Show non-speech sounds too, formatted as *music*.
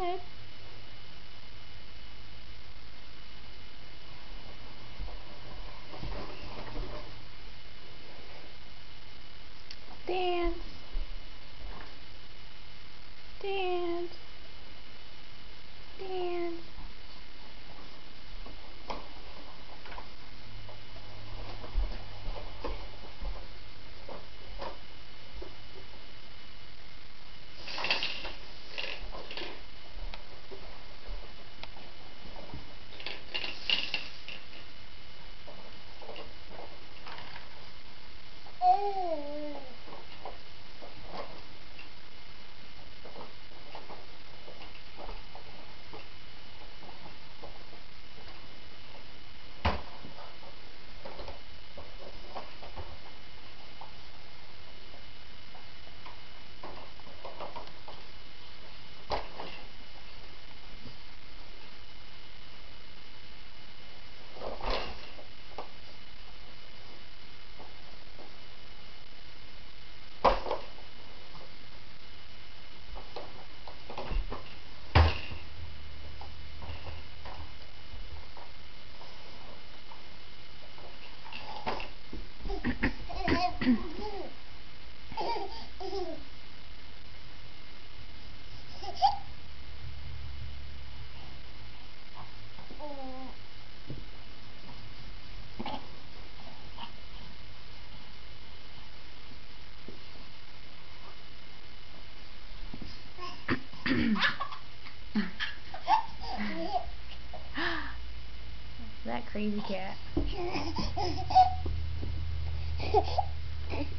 ahead. Dance. Dance. crazy cat. *laughs*